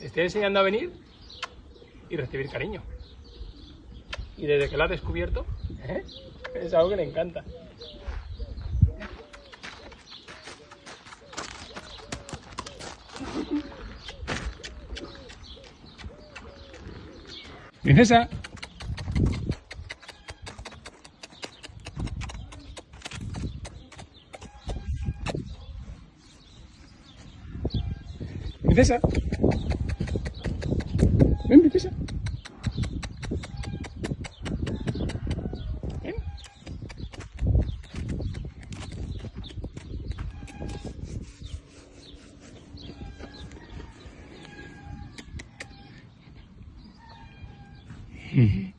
estoy enseñando a venir y recibir cariño. Y desde que la ha descubierto, ¿eh? es algo que le encanta. Princesa. Princesa. Mümkünse. Mm-hmm.